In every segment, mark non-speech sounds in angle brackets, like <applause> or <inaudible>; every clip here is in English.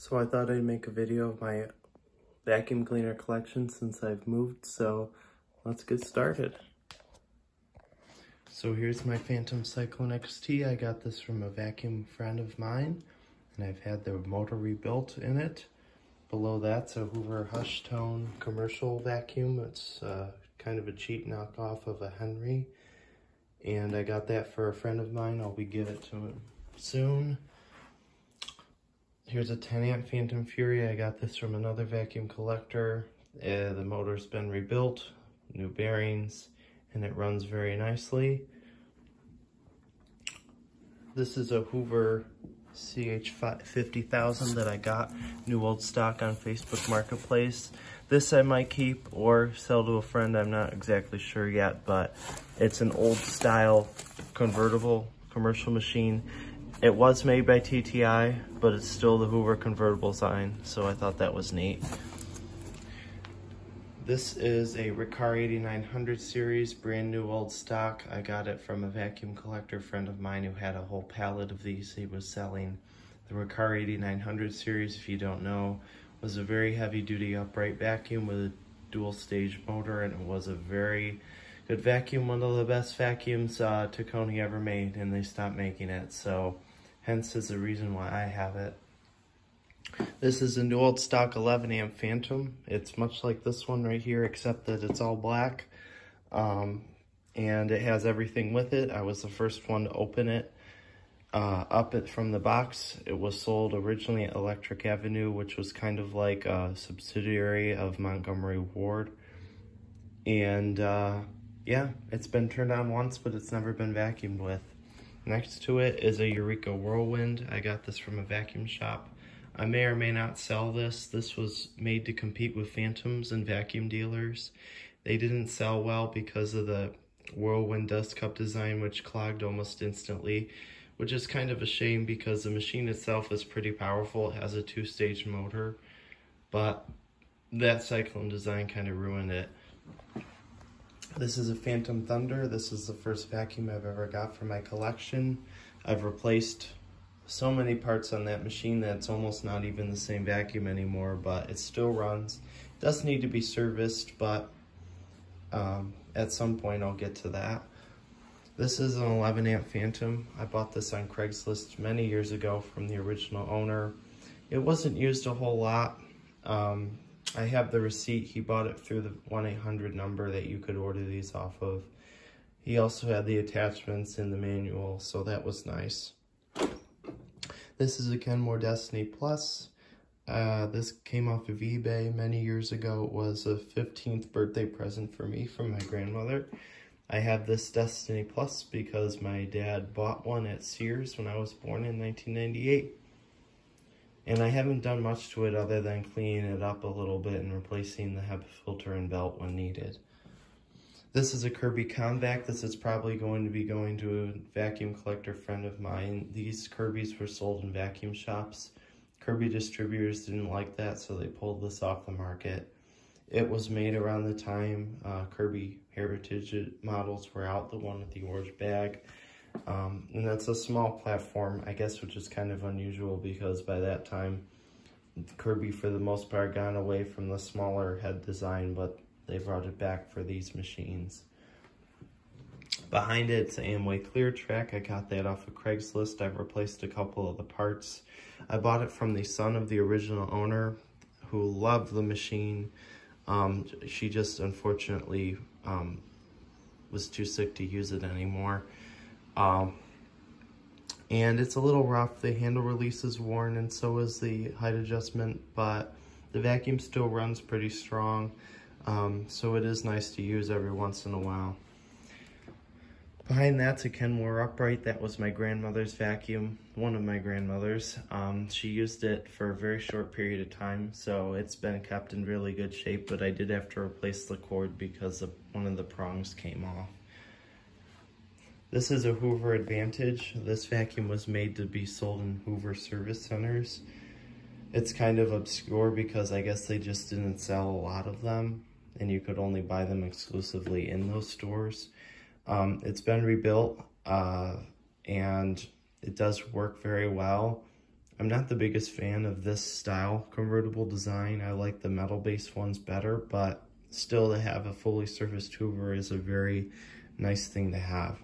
So I thought I'd make a video of my vacuum cleaner collection since I've moved, so let's get started. So here's my Phantom Cyclone XT. I got this from a vacuum friend of mine, and I've had the motor rebuilt in it. Below that's a Hoover Hush Tone commercial vacuum. It's uh, kind of a cheap knockoff of a Henry. And I got that for a friend of mine. I'll be giving it to him soon. Here's a 10 amp Phantom Fury. I got this from another vacuum collector. Uh, the motor's been rebuilt, new bearings, and it runs very nicely. This is a Hoover CH50000 that I got new old stock on Facebook Marketplace. This I might keep or sell to a friend. I'm not exactly sure yet, but it's an old style convertible commercial machine. It was made by TTI, but it's still the Hoover convertible sign, so I thought that was neat. This is a Riccar 8900 series, brand new old stock. I got it from a vacuum collector friend of mine who had a whole pallet of these he was selling. The Riccar 8900 series, if you don't know, was a very heavy duty upright vacuum with a dual stage motor and it was a very good vacuum, one of the best vacuums uh, Tacony ever made and they stopped making it. So hence is the reason why I have it. This is a new old stock 11 amp Phantom. It's much like this one right here, except that it's all black. Um, and it has everything with it. I was the first one to open it uh, up it from the box. It was sold originally at Electric Avenue, which was kind of like a subsidiary of Montgomery Ward. And uh, yeah, it's been turned on once, but it's never been vacuumed with. Next to it is a Eureka Whirlwind. I got this from a vacuum shop. I may or may not sell this. This was made to compete with Phantoms and vacuum dealers. They didn't sell well because of the Whirlwind dust cup design, which clogged almost instantly, which is kind of a shame because the machine itself is pretty powerful. It has a two-stage motor, but that Cyclone design kind of ruined it. This is a Phantom Thunder. This is the first vacuum I've ever got for my collection. I've replaced so many parts on that machine that it's almost not even the same vacuum anymore, but it still runs. It does need to be serviced, but um, at some point I'll get to that. This is an 11 amp Phantom. I bought this on Craigslist many years ago from the original owner. It wasn't used a whole lot. Um, I have the receipt. He bought it through the 1-800 number that you could order these off of. He also had the attachments in the manual, so that was nice. This is a Kenmore Destiny Plus. Uh, this came off of eBay many years ago. It was a 15th birthday present for me from my grandmother. I have this Destiny Plus because my dad bought one at Sears when I was born in 1998. And I haven't done much to it other than cleaning it up a little bit and replacing the HEPA filter and belt when needed. This is a Kirby Convac. This is probably going to be going to a vacuum collector friend of mine. These Kirby's were sold in vacuum shops. Kirby distributors didn't like that, so they pulled this off the market. It was made around the time uh, Kirby Heritage models were out, the one with the orange bag. Um, and that's a small platform, I guess, which is kind of unusual because by that time, Kirby, for the most part, gone away from the smaller head design, but they brought it back for these machines. Behind it, it's Amway ClearTrac. I got that off of Craigslist. I've replaced a couple of the parts. I bought it from the son of the original owner who loved the machine. Um, she just unfortunately um, was too sick to use it anymore. Um, and it's a little rough. The handle release is worn and so is the height adjustment, but the vacuum still runs pretty strong. Um, so it is nice to use every once in a while. Behind that's a Kenmore upright. That was my grandmother's vacuum, one of my grandmother's. Um, she used it for a very short period of time, so it's been kept in really good shape, but I did have to replace the cord because one of the prongs came off. This is a Hoover Advantage. This vacuum was made to be sold in Hoover service centers. It's kind of obscure because I guess they just didn't sell a lot of them and you could only buy them exclusively in those stores. Um, it's been rebuilt uh, and it does work very well. I'm not the biggest fan of this style convertible design. I like the metal-based ones better, but still to have a fully surfaced Hoover is a very nice thing to have.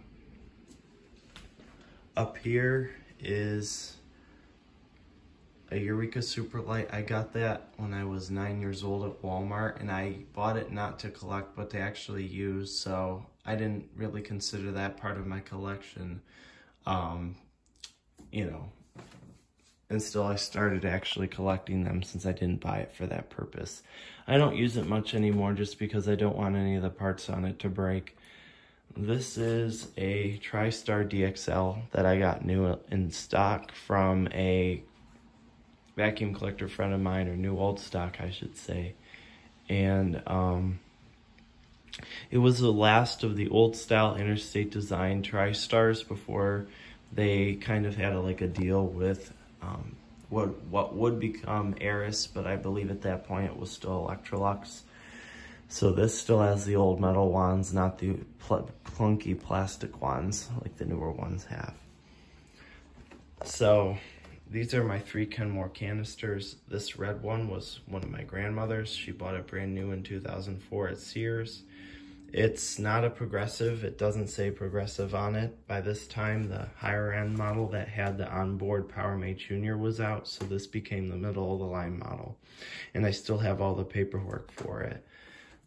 Up here is a Eureka Superlight. I got that when I was nine years old at Walmart and I bought it not to collect but to actually use so I didn't really consider that part of my collection. Um, you know, and still I started actually collecting them since I didn't buy it for that purpose. I don't use it much anymore just because I don't want any of the parts on it to break. This is a TriStar DXL that I got new in stock from a vacuum collector friend of mine, or new old stock, I should say. And um, it was the last of the old style interstate design TriStars before they kind of had a, like a deal with um, what what would become Aerus, but I believe at that point it was still Electrolux. So this still has the old metal wands, not the pl clunky plastic wands like the newer ones have. So these are my three Kenmore canisters. This red one was one of my grandmother's. She bought it brand new in 2004 at Sears. It's not a progressive. It doesn't say progressive on it. By this time, the higher end model that had the onboard PowerMate Junior was out, so this became the middle of the line model. And I still have all the paperwork for it.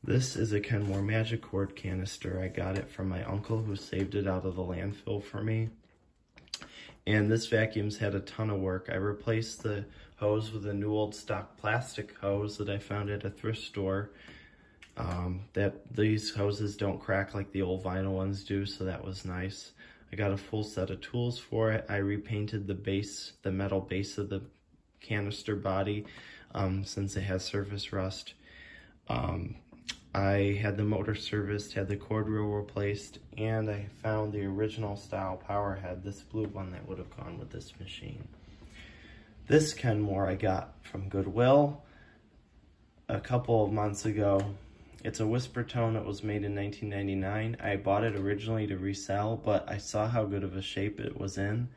This is a Kenmore Magicord canister. I got it from my uncle who saved it out of the landfill for me. And this vacuum's had a ton of work. I replaced the hose with a new old stock plastic hose that I found at a thrift store um, that these hoses don't crack like the old vinyl ones do, so that was nice. I got a full set of tools for it. I repainted the base, the metal base of the canister body um, since it has surface rust. Um, I had the motor serviced, had the cord reel replaced, and I found the original style power head, this blue one that would have gone with this machine. This Kenmore I got from Goodwill a couple of months ago it's a whisper tone that was made in 1999. I bought it originally to resell, but I saw how good of a shape it was in.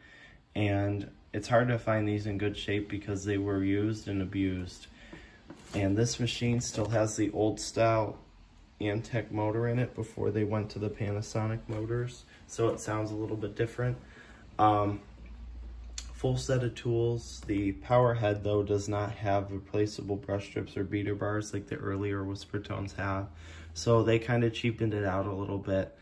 And it's hard to find these in good shape because they were used and abused. And this machine still has the old style Ametek motor in it before they went to the Panasonic motors. So it sounds a little bit different. Um, full set of tools. The power head though does not have replaceable brush strips or beater bars like the earlier Whisper Tones have. So they kind of cheapened it out a little bit.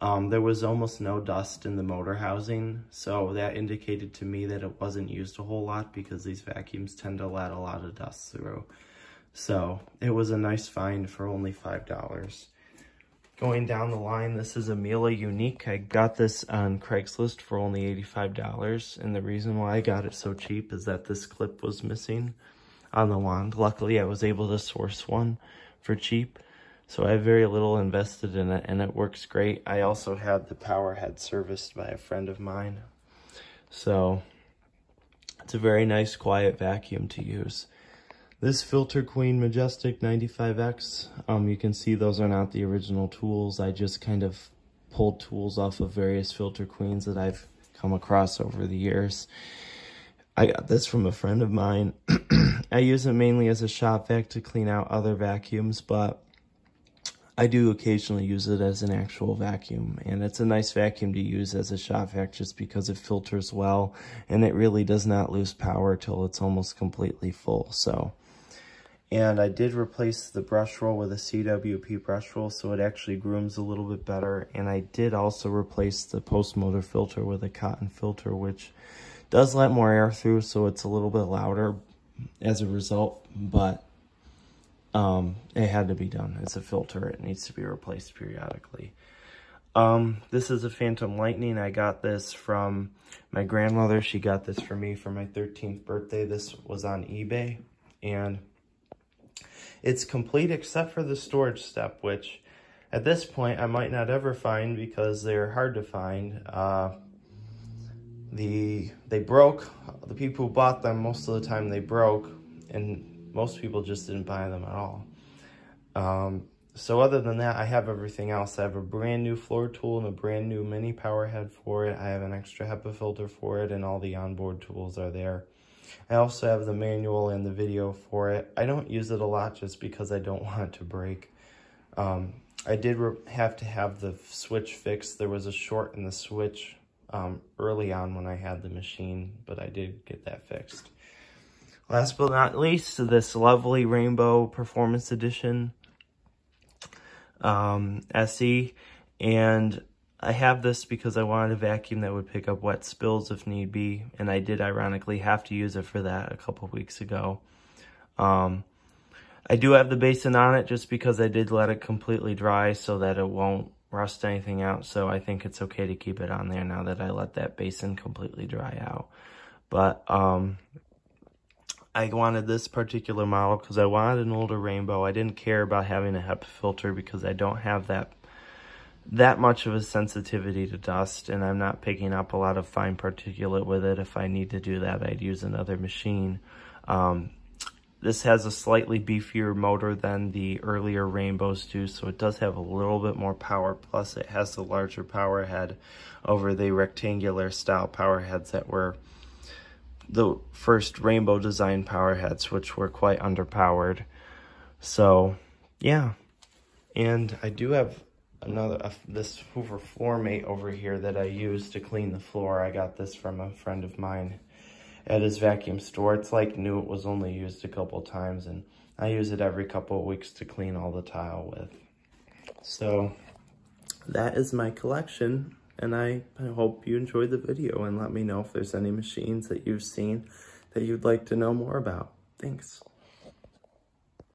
Um, there was almost no dust in the motor housing, so that indicated to me that it wasn't used a whole lot because these vacuums tend to let a lot of dust through. So it was a nice find for only $5. Going down the line, this is a Miele Unique. I got this on Craigslist for only $85, and the reason why I got it so cheap is that this clip was missing on the wand. Luckily, I was able to source one for cheap, so I have very little invested in it, and it works great. I also had the power head serviced by a friend of mine, so it's a very nice, quiet vacuum to use. This Filter Queen Majestic 95X, um, you can see those are not the original tools. I just kind of pulled tools off of various Filter Queens that I've come across over the years. I got this from a friend of mine. <clears throat> I use it mainly as a shop vac to clean out other vacuums, but I do occasionally use it as an actual vacuum, and it's a nice vacuum to use as a shop vac just because it filters well, and it really does not lose power till it's almost completely full, so... And I did replace the brush roll with a CWP brush roll, so it actually grooms a little bit better. And I did also replace the post motor filter with a cotton filter, which does let more air through, so it's a little bit louder as a result, but um, it had to be done. It's a filter, it needs to be replaced periodically. Um, this is a Phantom Lightning. I got this from my grandmother. She got this for me for my 13th birthday. This was on eBay, and it's complete except for the storage step, which at this point I might not ever find because they're hard to find. Uh, the They broke. The people who bought them, most of the time they broke, and most people just didn't buy them at all. Um, so other than that, I have everything else. I have a brand new floor tool and a brand new mini power head for it. I have an extra HEPA filter for it, and all the onboard tools are there. I also have the manual and the video for it. I don't use it a lot just because I don't <laughs> want it to break. Um, I did have to have the switch fixed. There was a short in the switch um, early on when I had the machine, but I did get that fixed. Last but not least, this lovely Rainbow Performance Edition um, SE. And I have this because I wanted a vacuum that would pick up wet spills if need be. And I did ironically have to use it for that a couple weeks ago. Um, I do have the basin on it just because I did let it completely dry so that it won't rust anything out. So I think it's okay to keep it on there now that I let that basin completely dry out. But um, I wanted this particular model because I wanted an older rainbow. I didn't care about having a HEPA filter because I don't have that that much of a sensitivity to dust and I'm not picking up a lot of fine particulate with it. If I need to do that, I'd use another machine. Um, this has a slightly beefier motor than the earlier Rainbows do, so it does have a little bit more power. Plus, it has the larger power head over the rectangular style power heads that were the first Rainbow design power heads, which were quite underpowered. So, yeah. And I do have another uh, this Hoover floor mate over here that I use to clean the floor. I got this from a friend of mine at his vacuum store. It's like new, it was only used a couple times and I use it every couple of weeks to clean all the tile with. So that is my collection and I, I hope you enjoyed the video and let me know if there's any machines that you've seen that you'd like to know more about. Thanks.